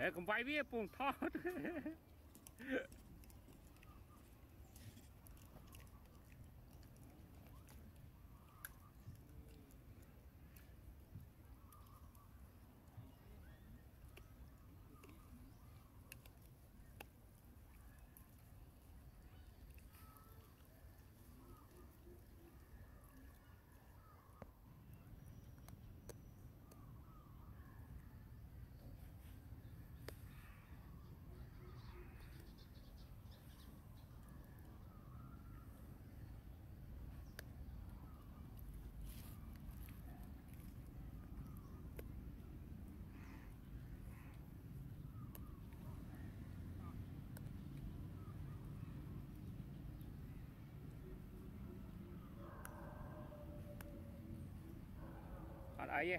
เอ้ยผมไปวิ่งปุ่งทอด ย่